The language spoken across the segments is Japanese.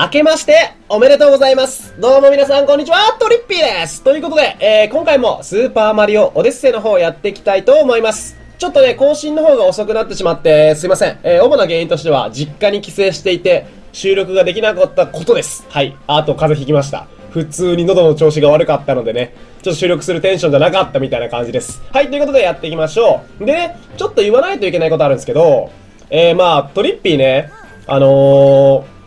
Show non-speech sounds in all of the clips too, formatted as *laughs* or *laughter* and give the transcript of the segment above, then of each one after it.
明けましておめでとうございますどうも皆さんこんにちはトリッピーですということで、えー、今回もスーパーマリオオデッセイの方やっていきたいと思いますちょっとね、更新の方が遅くなってしまって、すいません。えー、主な原因としては、実家に帰省していて、収録ができなかったことです。はい。あと、風邪ひきました。普通に喉の調子が悪かったのでね、ちょっと収録するテンションじゃなかったみたいな感じです。はい、ということでやっていきましょう。でね、ちょっと言わないといけないことあるんですけど、えー、まあ、トリッピーね、あのー、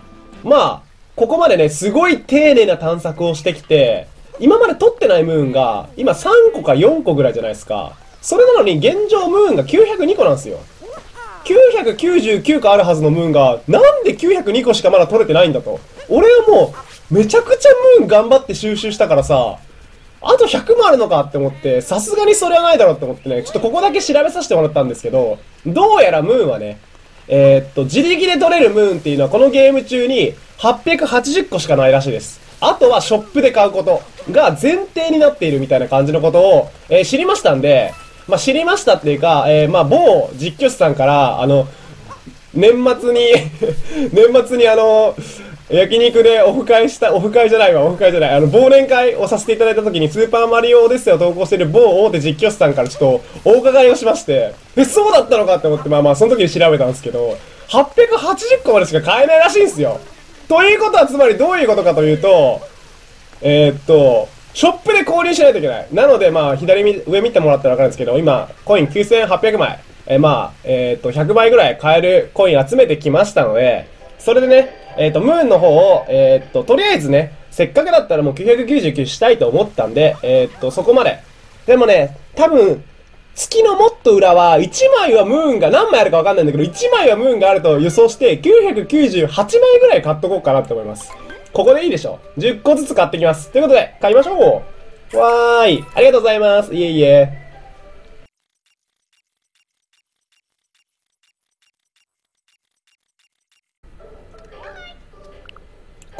まあ、ここまでね、すごい丁寧な探索をしてきて、今まで撮ってないムーンが、今3個か4個ぐらいじゃないですか。それなのに現状ムーンが902個なんですよ。999個あるはずのムーンが、なんで902個しかまだ取れてないんだと。俺はもう、めちゃくちゃムーン頑張って収集したからさ、あと100もあるのかって思って、さすがにそれはないだろうって思ってね、ちょっとここだけ調べさせてもらったんですけど、どうやらムーンはね、えー、っと、自力で取れるムーンっていうのはこのゲーム中に880個しかないらしいです。あとはショップで買うことが前提になっているみたいな感じのことを、えー、知りましたんで、まあ、知りましたっていうか、えー、まあ、某実況者さんから、あの、年末に *laughs* 年末にあの、焼肉でオフ会した、オフ会じゃないわ、オフ会じゃない。あの、忘年会をさせていただいた時にスーパーマリオオデッセイを投稿している某大手実況者さんからちょっとお伺いをしまして、え、そうだったのかって思って、まあまあ、その時に調べたんですけど、880個までしか買えないらしいんですよ。ということはつまりどういうことかというと、えー、っと、ショップで購入しないといけない。なので、まあ、左上見てもらったらわかるんですけど、今、コイン9800枚、え、まあ、えー、っと、100倍ぐらい買えるコイン集めてきましたので、それでね、えっ、ー、と、ムーンの方を、えっ、ー、と、とりあえずね、せっかくだったらもう999したいと思ったんで、えっ、ー、と、そこまで。でもね、多分、月のもっと裏は、1枚はムーンが何枚あるかわかんないんだけど、1枚はムーンがあると予想して、998枚ぐらい買っとこうかなって思います。ここでいいでしょ ?10 個ずつ買ってきます。ということで、買いましょうわーい。ありがとうございます。いえいえ。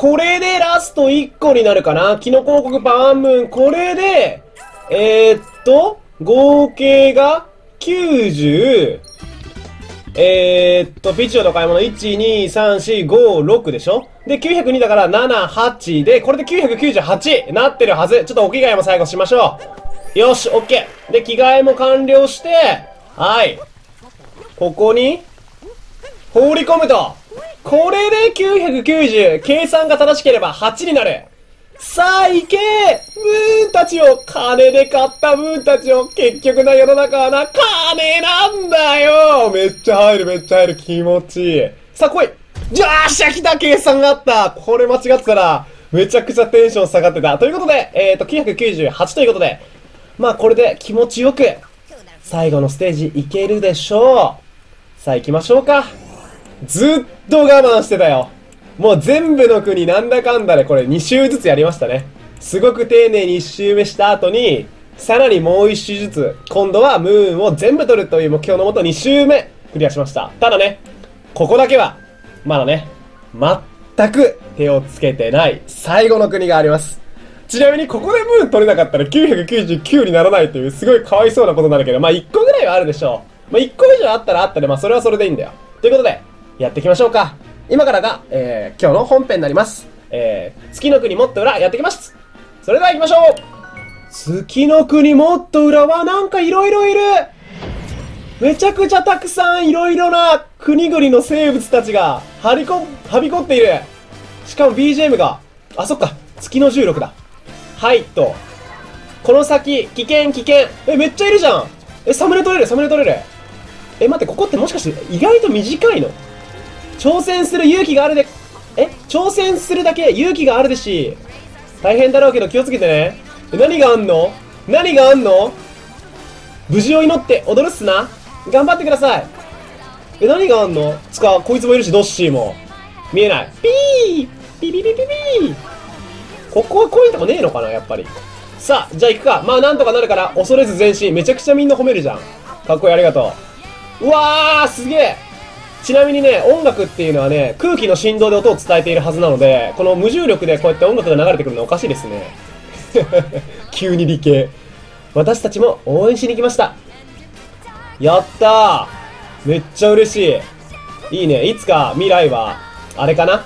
これでラスト1個になるかなキノコ王国パワームーン。これで、えー、っと、合計が90、えー、っと、ピチオの買い物、1、2、3、4、5、6でしょ？で、902だから7、8で、これで998なってるはず。ちょっとお着替えも最後しましょう。よし、オッケー。で、着替えも完了して、はい。ここに、放り込むと。これで990、計算が正しければ8になる。さあ行けムーンたちを、金で買ったムーンたちを、結局な世の中はな、金なんだよめっちゃ入るめっちゃ入る気持ちいい。さあ来いじゃーしゃ来た計算があったこれ間違ってたら、めちゃくちゃテンション下がってた。ということで、えっ、ー、と、998ということで、まあこれで気持ちよく、最後のステージいけるでしょう。さあ行きましょうか。ずっと我慢してたよ。もう全部の国なんだかんだでこれ2周ずつやりましたね。すごく丁寧に1周目した後に、さらにもう1周ずつ、今度はムーンを全部取るという目標のもと2周目クリアしました。ただね、ここだけは、まだね、全く手をつけてない最後の国があります。ちなみにここでムーン取れなかったら999にならないというすごいかわいそうなことになるけど、まあ1個ぐらいはあるでしょう。まあ1個以上あったらあったで、まあそれはそれでいいんだよ。ということで、やっていきましょうか。今からが、えー、今日の本編になります。えー、月の国もっと裏やってきます。それでは行きましょう月の国もっと裏はなんか色々いろいるめちゃくちゃたくさん色々な国々の生物たちがはりこ、はびこっている。しかも BGM が、あ、そっか、月の16だ。はいと。この先、危険、危険。え、めっちゃいるじゃん。え、サムネ撮れる、サムネ撮れる。え、待って、ここってもしかして意外と短いの？挑戦する勇気があるで、え？挑戦するだけ勇気があるでし。大変だろうけど気をつけてね。何があんの？何があんの？無事を祈って踊るっすな。頑張ってください。え、何があんの？つか、こいつもいるし、ドッシーも。見えない。ピーピピピピピーここはこういうとこねえのかな、やっぱり。さあ、じゃあ行くか。まあなんとかなるから、恐れず前進。めちゃくちゃみんな褒めるじゃん。かっこいい、ありがとう。うわー、すげえちなみにね、音楽っていうのはね、空気の振動で音を伝えているはずなので、この無重力でこうやって音楽が流れてくるのおかしいですね。*laughs* 急に理系。私たちも応援しに来ました。やったーめっちゃ嬉しい。いいね。いつか未来は、あれかな？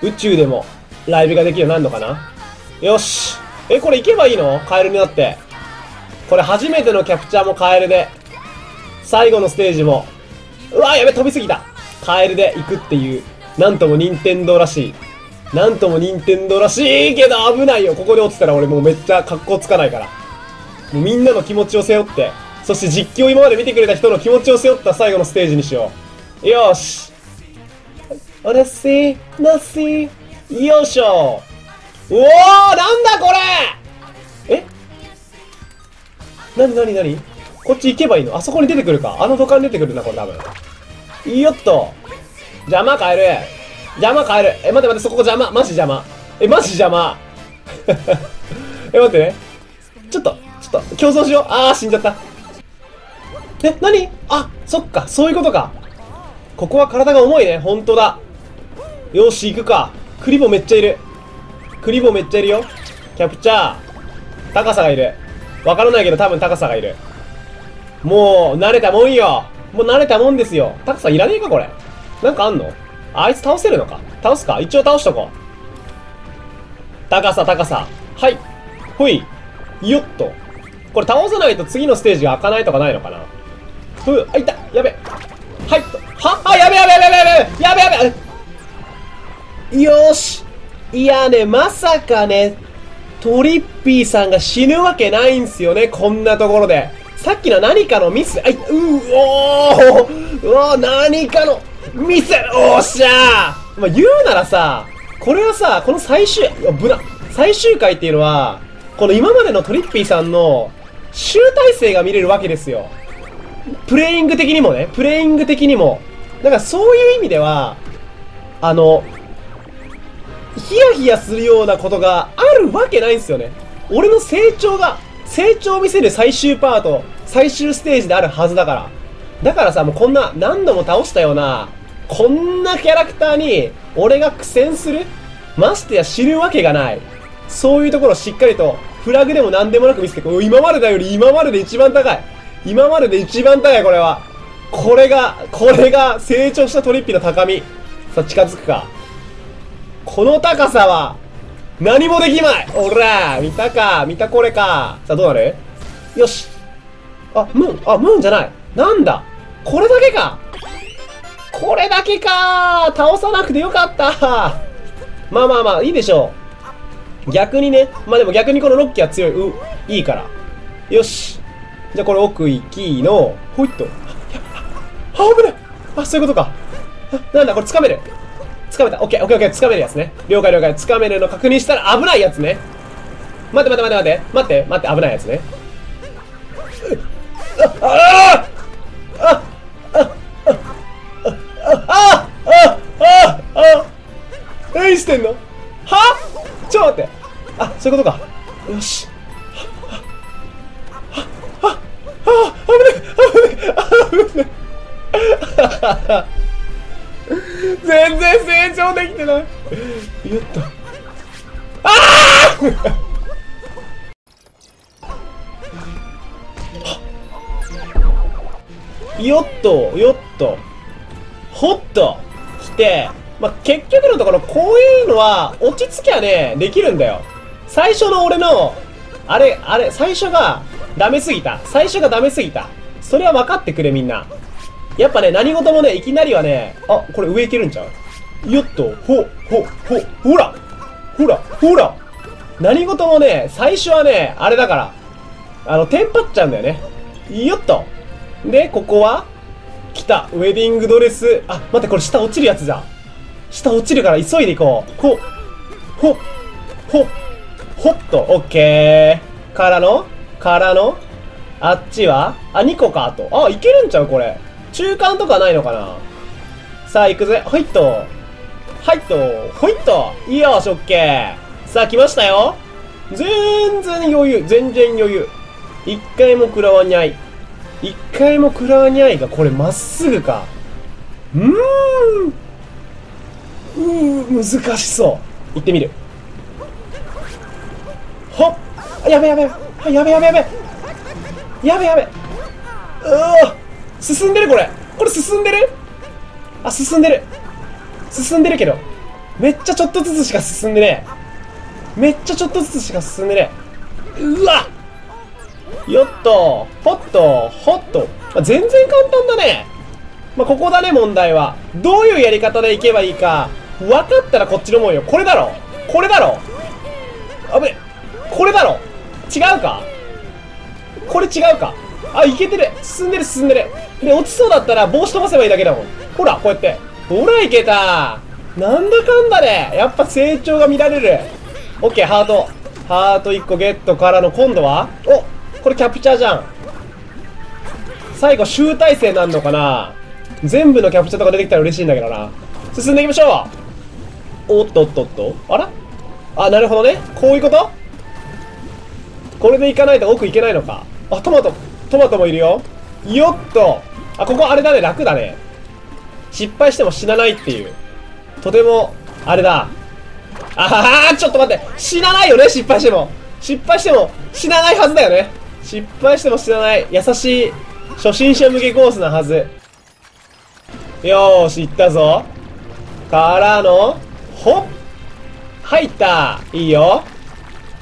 宇宙でもライブができるようになるのかな？よし。え、これ行けばいいの？カエルになって。これ初めてのキャプチャーもカエルで。最後のステージも。うわやべ、飛びすぎた。カエルで行くっていう。なんとも任天堂らしい。なんとも任天堂らしいけど危ないよ。ここで落ちたら俺もうめっちゃ格好つかないから。もうみんなの気持ちを背負って、そして実況今まで見てくれた人の気持ちを背負った最後のステージにしよう。よし。おなしー、なっしー、よいしょ。おおなんだこれえ？なになになにこっち行けばいいの？あそこに出てくるか？あの土管出てくるな、これ多分。いいよっと。邪魔変える。邪魔変える。え、待って待って、そこ邪魔。マジ邪魔。え、マジ邪魔。*laughs* え、待ってね。ちょっと、ちょっと、競争しよう。あー、死んじゃった。え、なにあ、そっか、そういうことか。ここは体が重いね。ほんとだ。よし、行くか。クリボめっちゃいる。クリボめっちゃいるよ。キャプチャー。高さがいる。わからないけど多分高さがいる。もう、慣れたもんよ。もう慣れたもんですよ。高さいらねえか、これ。なんかあんの？あいつ倒せるのか？倒すか？一応倒しとこう。高さ、高さ。はい。ほい。よっと。これ倒さないと次のステージが開かないとかないのかな？ふう、あ、いたやべ。はい。はあ、やべやべやべやべやべやべやべよーしいやね、まさかね、トリッピーさんが死ぬわけないんすよね、こんなところで。さっきの何かのミス、あい、うおーうお何かのミスおっしゃーまあ、言うならさ、これはさ、この最終、ぶな、最終回っていうのは、この今までのトリッピーさんの集大成が見れるわけですよ。プレイング的にもね、プレイング的にも。だからそういう意味では、あの、ヒヤヒヤするようなことがあるわけないんですよね。俺の成長が、成長を見せる最終パート、最終ステージであるはずだから。だからさ、もうこんな何度も倒したような、こんなキャラクターに、俺が苦戦するましてや知るわけがない。そういうところをしっかりと、フラグでも何でもなく見せて、今までだより今までで一番高い。今までで一番高い、これは。これが、これが成長したトリッピーの高み。さあ、近づくか。この高さは、何もできまいおら見たか見たこれかさあ、どうなる？よし。あ、ムーンあ、ムーンじゃない。なんだこれだけかこれだけか倒さなくてよかったまあまあまあ、いいでしょう。逆にね。まあでも逆にこのロッキーは強い。う、いいから。よし。じゃあこれ奥行きの、ほいっと。*laughs* あ、危ないあ、そういうことか。なんだ、これ掴める。掴めた。オッケー、オッケー、オッケー、掴めるやつね。了解、了解。掴めるの確認したら危ないやつね。待って、待って、待って、待って、待って、危ないやつね。何してんの？は？ちょっと待って。あ、そういうことか。よし。あ、あ、あ、危ない危ない危ない全然成長できてないよっとああよっとよっとほっと来てまあ、結局のところこういうのは落ち着きゃねできるんだよ最初の俺のあれあれ最初がダメすぎた最初がダメすぎたそれは分かってくれみんなやっぱね、何事もね、いきなりはね、あ、これ上いけるんちゃう？よっと、ほ、ほ、ほ、ほらほらほら何事もね、最初はね、あれだから、あの、テンパっちゃうんだよね。よっとで、ここは来た。ウェディングドレス。あ、待って、これ下落ちるやつじゃん。下落ちるから急いでいこう。ほっ、ほっ、ほっ、ほっと、オッケー。からの？からの？あっちは？あ、2個か、あと。あ、いけるんちゃう？これ。中間とかないのかな？さあ、行くぜ。ほいっと。はいっと。ほいっと。いいよし、オッケー。さあ、来ましたよ。全然余裕。全然余裕。一回も食らわにゃい。一回も食らわにゃいが、これまっすぐか。うーん。うー、難しそう。行ってみる。ほっ。やべやべ。やべやべやべ。やべやべ。うー。進んでるこれこれ進んでる？あ、進んでる。進んでるけど。めっちゃちょっとずつしか進んでねえ。めっちゃちょっとずつしか進んでねえ。うわよっと、ほっと、ほっと。まあ、全然簡単だね。まあ、ここだね、問題は。どういうやり方でいけばいいか、分かったらこっちのもんよ。これだろこれだろあぶね。これだろ違うかこれ違うかあ、いけてる進んでる進んでるで、落ちそうだったら帽子飛ばせばいいだけだもん。ほら、こうやって。ほら、いけたなんだかんだで、やっぱ成長が見られる。オッケー、ハート。ハート1個ゲットからの今度はおこれキャプチャーじゃん。最後、集大成なんのかな全部のキャプチャーとか出てきたら嬉しいんだけどな。進んでいきましょうおっとっとっと。あら？あ、なるほどね。こういうこと？これで行かないと奥行けないのか。あ、トマト、トマトもいるよ。よっと。あ、ここあれだね、楽だね。失敗しても死なないっていう。とても、あれだ。あはちょっと待って。死なないよね、失敗しても。失敗しても死なないはずだよね。失敗しても死なない。優しい、初心者向けコースなはず。よーし、行ったぞ。からの、ほっ入ったいいよ。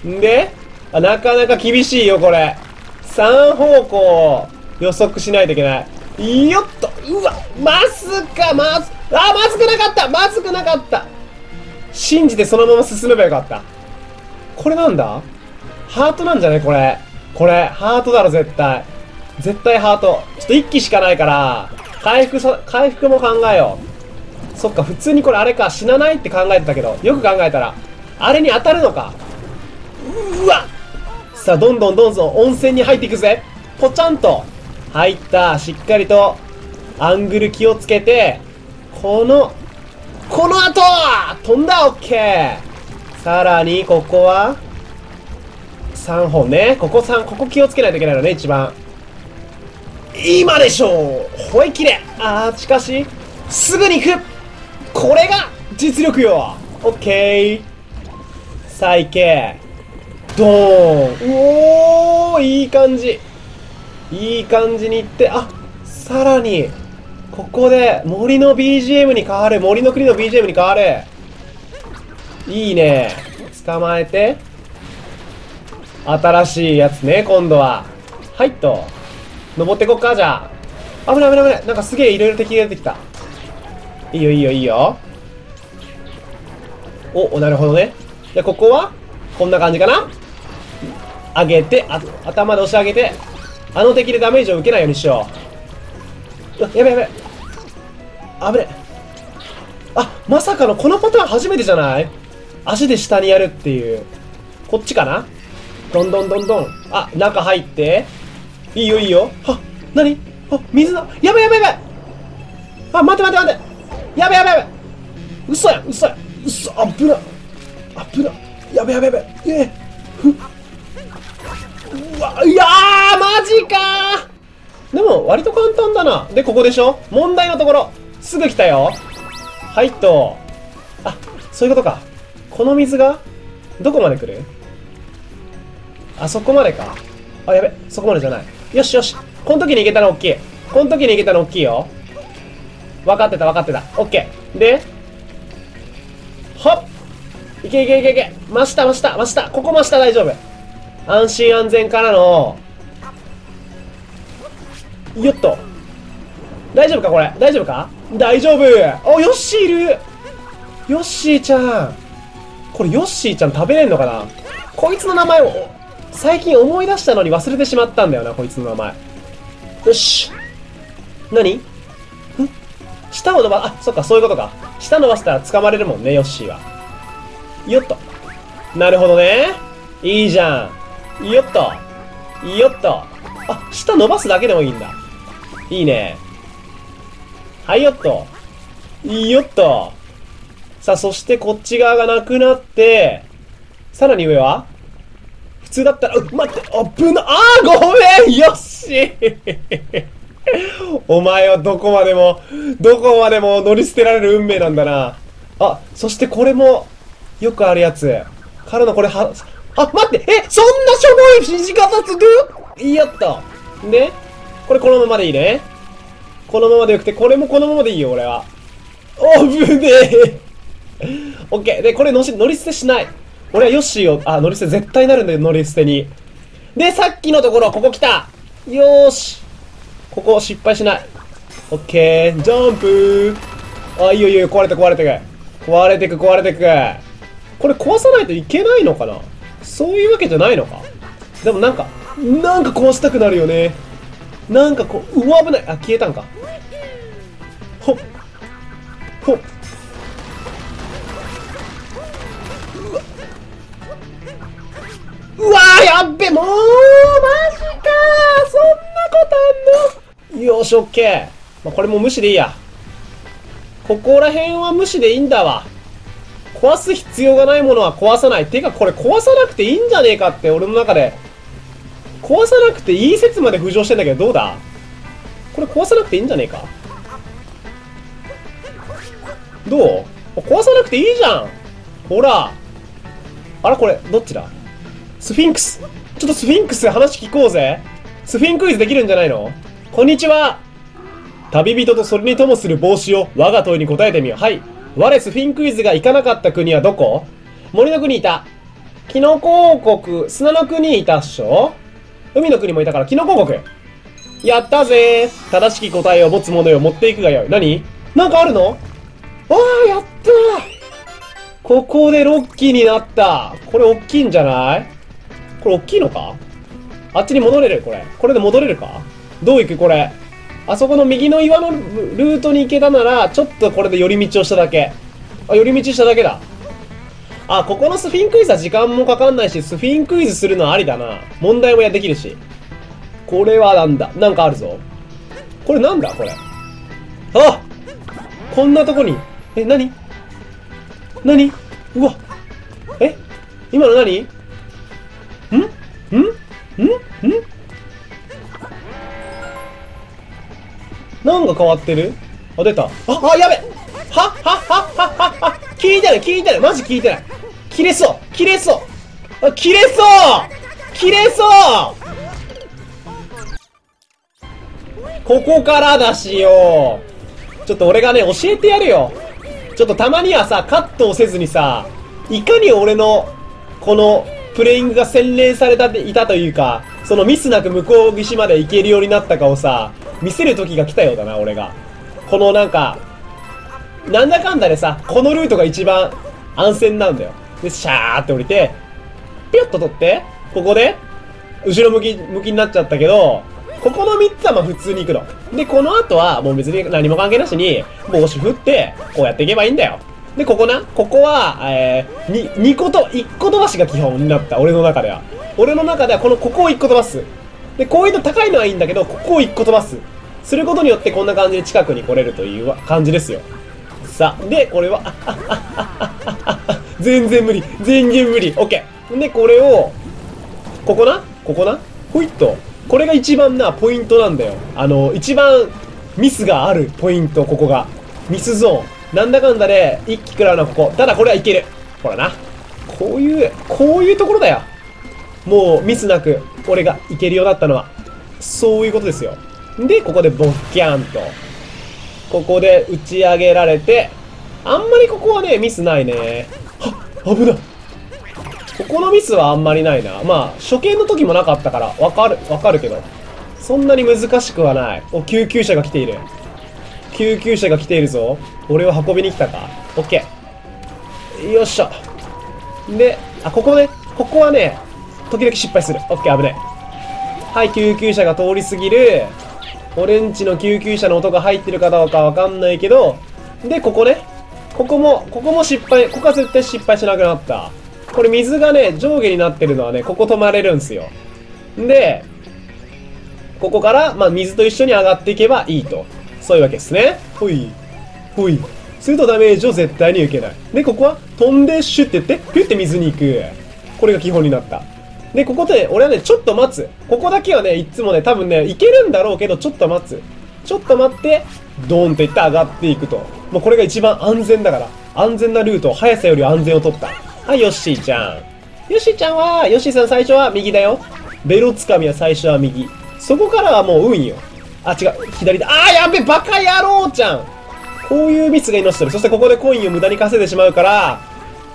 んで、あ、なかなか厳しいよ、これ。3方向を予測しないといけない。よっとうわまずかまず、あ、まずくなかったまずくなかった信じてそのまま進めばよかった。これなんだ？ハートなんじゃねこれ。これ、ハートだろ、絶対。絶対ハート。ちょっと1機しかないから、回復さ、回復も考えよう。そっか、普通にこれあれか、死なないって考えてたけど、よく考えたら、あれに当たるのか。うわさあ、どんどんどんどん温泉に入っていくぜ。ぽちゃんと。入った。しっかりと、アングル気をつけて、この、この後飛んだオッケーさらに、ここは、3本ね。ここ3、ここ気をつけないといけないのね、一番。今でしょうほいきれあー、しかし、すぐに行くこれが実力よオッケーさあ行けドーンおーいい感じいい感じにいって、あさらに、ここで森の BGM に変わる、森の国の BGM に変わる。いいね。捕まえて。新しいやつね、今度は。はいっと。登ってこっか、じゃあ。危ない危ない危ない。なんかすげえ色々敵が出てきた。いいよいいよいいよ。お、なるほどね。じゃ、ここはこんな感じかな上げて、あ、頭で押し上げて、あの敵でダメージを受けないようにしよう。やべやべ。危ね。あ、まさかのこのパターン初めてじゃない？足で下にやるっていう。こっちかな？どんどんどんどん。あ、中入って。いいよいいよ。は、なにあ、水だ。やべやべやべあ、待って待って待って。やべやべやべ。嘘や嘘や嘘。あぶな。あぶな。やべやべやべ。えー、ふ。うわいやーマジか。でも割と簡単だな。でここでしょ？問題のところ。すぐ来たよ。はいっと。あそういうことか。この水がどこまで来る？あそこまでか。あやべそこまでじゃない。よしよし。この時に行けたの大きい。この時に行けたの大きいよ。分かってた分かってた。オッケーでほっいけいけいけ。いけ真下真下真下ここ真下大丈夫。安心安全からのよっと大丈夫かこれ？大丈夫か？大丈夫。おヨッシーいる。ヨッシーちゃん。これヨッシーちゃん食べれんのかな？こいつの名前を最近思い出したのに忘れてしまったんだよなこいつの名前。よし。何？舌を伸ば、あ、そっか、そういうことか。舌伸ばしたら掴まれるもんね、ヨッシーは。よっと。なるほどね。いいじゃん。よっと。よっと。あ、舌伸ばすだけでもいいんだ。いいね。はいよっと。よっと。さあ、そしてこっち側がなくなって、さらに上は普通だったら、う、待って、あぶな、あーごめんよっし *laughs* お前はどこまでも、どこまでも乗り捨てられる運命なんだな。あ、そしてこれも、よくあるやつ。からのこれは、あ、待ってえそんなしょぼい土方つくいいよっと。で、これこのままでいいね。このままでよくて、これもこのままでいいよ、俺は。おぶねえ。*laughs* オッケー。で、これ乗し乗り捨てしない。俺はヨッシーを、あ、乗り捨て絶対なるんだよ、乗り捨てに。で、さっきのところ、ここ来たよーし。ここ失敗しない。オッケー。ジャンプあ、いいよいいよ、壊れて壊れてく。壊れてく、壊れてく。これ壊さないといけないのかな？そういうわけじゃないのか？でもなんか、なんか壊したくなるよね。なんかこう、うわ、危ない。あ、消えたんか。ほっ。ほっ。うわーやっべもうし、オッケー。まあ、これも無視でいいや。ここら辺は無視でいいんだわ。壊す必要がないものは壊さない。てか、これ壊さなくていいんじゃねえかって俺の中で。壊さなくていい説まで浮上してんだけど、どうだ？これ壊さなくていいんじゃねえか？どう？壊さなくていいじゃんほらあら、これ、どっちだ？スフィンクス。ちょっとスフィンクス話聞こうぜ。スフィンクイズできるんじゃないの？こんにちは。旅人とそれにともする帽子を我が問いに答えてみよう。はい。我スフィンクイズが行かなかった国はどこ？森の国いた。キノコ王国、砂の国いたっしょ？海の国もいたからキノコ王国。やったぜ正しき答えを持つものを持っていくがよい。何？なんかあるの？ああ、やったここでロッキーになった。これ大きいんじゃない？これ大きいのか？あっちに戻れる？これ。これで戻れるか？どう行くこれ？あそこの右の岩のルートに行けたなら、ちょっとこれで寄り道をしただけ。あ、寄り道しただけだ。あ、ここのスフィンクイズは時間もかかんないし、スフィンクイズするのはありだな。問題もやできるし。これはなんだ？なんかあるぞ。これなんだ？これ。あこんなとこに。え、なになにうわ。え？今の何？ん？ん？ん？ん？なんか変わってる？あ、出た。あ、あ、やべ。はっはっはっははは。聞いてない聞いてない。マジ聞いてない。切れそう。切れそう。あ、切れそう。切れそう。ここからだしよ。ちょっと俺がね、教えてやるよ。ちょっとたまにはさ、カットをせずにさ、いかに俺の、この、プレイングが洗練されたいたというか、そのミスなく向こう岸まで行けるようになったかをさ、見せる時が来たようだな、俺が。このなんか、なんだかんだでさ、このルートが一番安全なんだよ。で、シャーって降りて、ピュッと取って、ここで、後ろ向き、向きになっちゃったけど、ここの3つはまあ普通に行くの。で、この後はもう別に何も関係なしに、帽子振って、こうやっていけばいいんだよ。で、ここな、ここは、えー、に、2個と、1個飛ばしが基本になった、俺の中では。俺の中ではこの、ここを1個飛ばす。で、こういうの高いのはいいんだけど、ここを1個飛ばす。することによってこんな感じで近くに来れるという感じですよ。さあ、で、これは、全然無理。全然無理。オッケー。で、これを、ここな？ここな？ほいっと。これが一番な、ポイントなんだよ。あの、一番ミスがあるポイント、ここが。ミスゾーン。なんだかんだで、一気食らうのここ。ただこれはいける。ほらな。こういう、こういうところだよ。もうミスなく、俺がいけるようになったのは。そういうことですよ。で、ここでボッキャンと。ここで打ち上げられて、あんまりここはね、ミスないね。はっ、危ない。ここのミスはあんまりないな。まあ、初見の時もなかったから、わかる、わかるけど。そんなに難しくはない。お、救急車が来ている。救急車が来ているぞ。俺を運びに来たか。オッケー。よっしゃ。で、あ、ここね。ここはね、時々失敗する。オッケー、危ねえ。はい、救急車が通り過ぎる。俺んちの救急車の音が入ってるかどうかわかんないけど、で、ここね。ここも、ここも失敗、ここは絶対失敗しなくなった。これ水がね、上下になってるのはね、ここ止まれるんすよ。で、ここから、まあ、水と一緒に上がっていけばいいと。そういうわけですね。ほい。ほい。するとダメージを絶対に受けない。で、ここは飛んでシュッて言って、ピュッて水に行く。これが基本になった。で、ここで、俺はね、ちょっと待つ。ここだけはね、いつもね、多分ね、いけるんだろうけど、ちょっと待つ。ちょっと待って、ドーンっていって上がっていくと。もうこれが一番安全だから。安全なルート、速さより安全を取った。はい、ヨッシーちゃん。ヨッシーちゃんは、ヨッシーさん最初は右だよ。ベロつかみは最初は右。そこからはもう運よ。あ、違う、左だ。あー、やべ、バカ野郎ちゃんこういうミスが命取る。そしてここでコインを無駄に稼いでしまうから、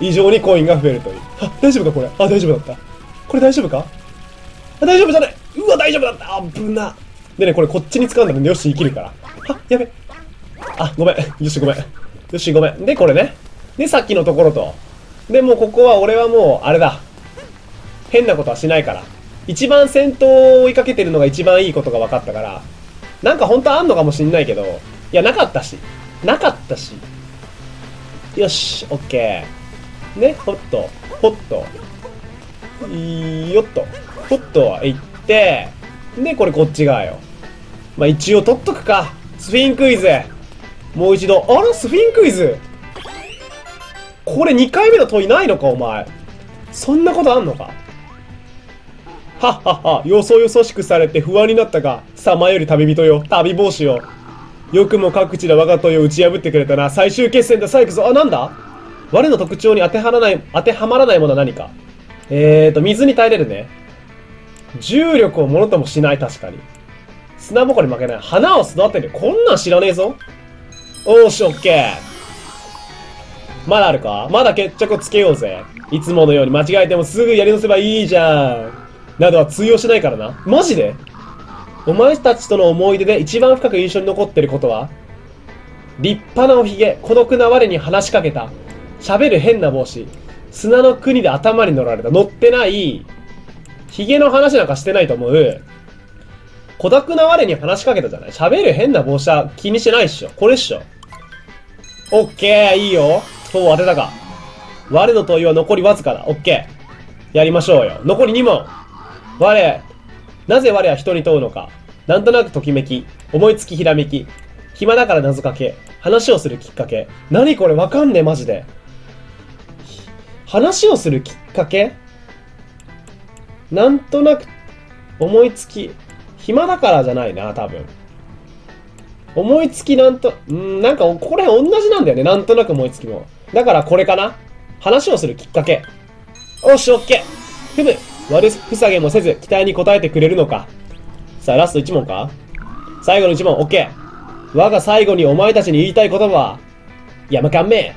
異常にコインが増えるという。あ、大丈夫かこれ。あ、大丈夫だった。これ大丈夫か、大丈夫じゃないうわ、大丈夫だった危な。でね、これこっちに掴んだらね、よし、生きるから。あ、やべ。あ、ごめん。よし、ごめん。よし、ごめん。で、これね。で、さっきのところと。で、もうここは俺はもう、あれだ。変なことはしないから。一番先頭を追いかけてるのが一番いいことが分かったから。なんか本当はあんのかもしんないけど、いや、なかったし。なかったし。よし、オッケー。ね、ほっと、ほっと。よっと。ほっと、行って、で、これこっち側よ。まあ、一応取っとくか。スフィンクイズ。もう一度。あら、スフィンクイズこれ2回目の問いないのか、お前。そんなことあんのかはっはっは、よそよそしくされて不安になったか。さまより旅人よ。旅帽子よ。よくも各地で我が問いを打ち破ってくれたな。最終決戦だ、さあ行くぞ。あ、なんだ？我の特徴に当てはまらない、当てはまらないものは何か？えーと、水に耐えれるね。重力をものともしない、確かに。砂ぼこり負けない。花を育てる。こんなん知らねえぞ。おーし、オッケー。まだあるか？まだ決着をつけようぜ。いつものように間違えてもすぐやり直せばいいじゃん。などは通用しないからな。マジで？お前たちとの思い出で一番深く印象に残ってることは？立派なおひげ、孤独な我に話しかけた。喋る変な帽子。砂の国で頭に乗られた。乗ってない。ヒゲの話なんかしてないと思う。孤独な我に話しかけたじゃない喋る変な帽子は気にしてないっしょ。これっしょ。オッケー、いいよ。そう当てたか。我の問いは残りわずかだ。オッケー。やりましょうよ。残り2問。我、なぜ我は人に問うのか。なんとなくときめき。思いつきひらめき。暇だから謎かけ。話をするきっかけ。何これわかんねえ、マジで。話をするきっかけ？なんとなく思いつき。暇だからじゃないな、多分。思いつきなんと、んなんかこれ同じなんだよね。なんとなく思いつきも。だからこれかな？話をするきっかけ。おし、オッケー。ふむ、悪ふさげもせず期待に応えてくれるのか。さあ、ラスト1問か？最後の1問、オッケー。我が最後にお前たちに言いたい言葉は、山勘め。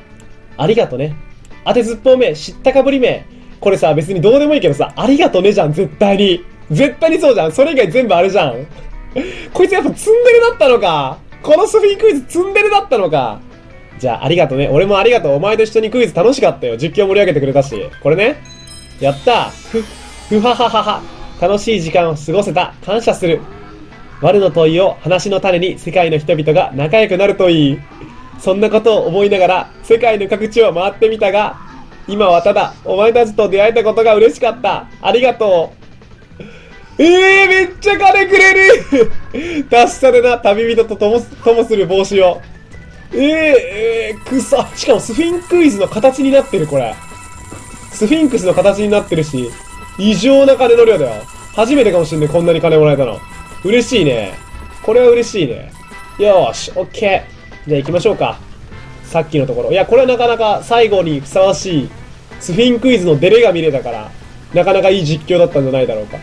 ありがとね。当てずっぽうめ、知ったかぶりめ。これさ、別にどうでもいいけどさ、ありがとねじゃん、絶対に。絶対にそうじゃん。それ以外全部あれじゃん。*laughs* こいつやっぱツンデレだったのか。このスフィンクイズツンデレだったのか。じゃあ、ありがとね。俺もありがとう。お前と一緒にクイズ楽しかったよ。実況盛り上げてくれたし。これね。やったふ、ふはははは。楽しい時間を過ごせた。感謝する。我の問いを話の種に世界の人々が仲良くなるといい。そんなことを思いながら世界の各地を回ってみたが、今はただお前たちと出会えたことが嬉しかった。ありがとう。ええー、めっちゃ金くれる *laughs* 達者でな、旅人ととも、ともする帽子を。えー、えー、くさ。しかもスフィンクイズの形になってる、これ。スフィンクスの形になってるし、異常な金の量だよ。初めてかもしんない、こんなに金もらえたの。嬉しいね。これは嬉しいね。よーし、オッケー。じゃあ行きましょうか。さっきのところ。いや、これはなかなか最後にふさわしい、スフィンクイズのデレが見れたから、なかなかいい実況だったんじゃないだろうか。